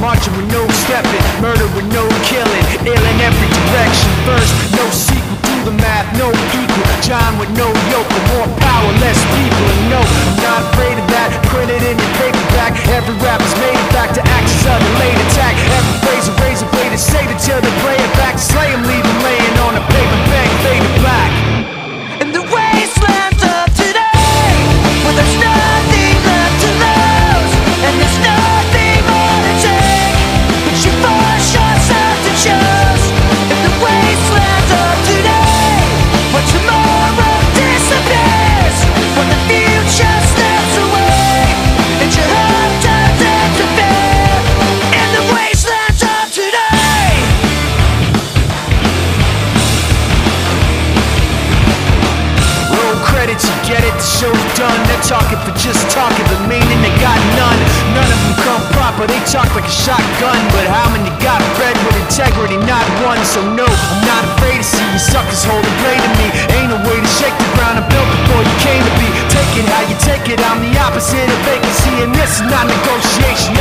marching with no stepping, murder with no killing, ill in every direction. First, no sequel, do the math, no equal. John with no yoke, more power, less people. And no, done. They're talking for just talking, but meaning they got none. None of them come proper, they talk like a shotgun. But how many got bred with integrity? Not one, so no, I'm not afraid to see you suckers hold a blade to me. Ain't no way to shake the ground I built before you came to be. Take it how you take it, I'm the opposite of vacancy, and this is not negotiation.